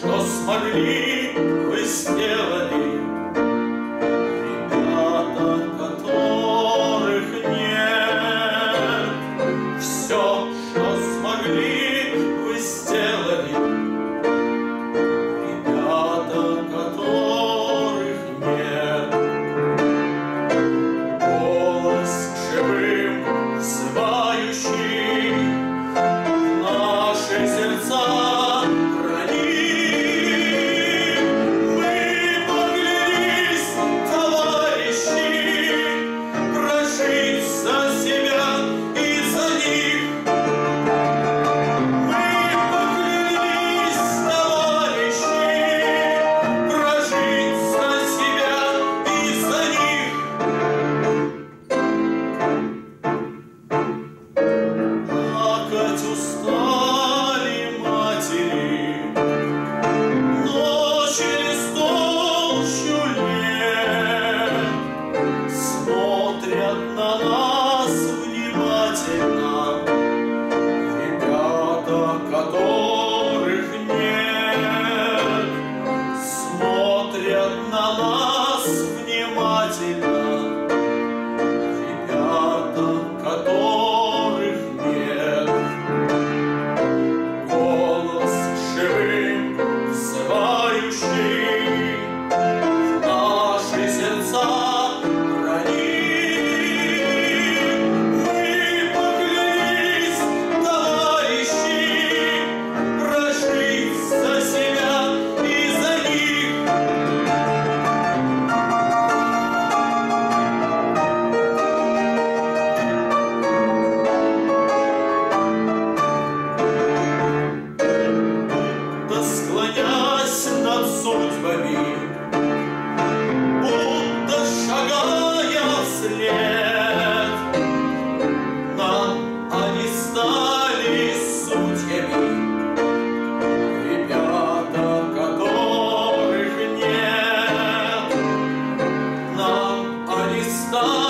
что смогли вы сделали. não.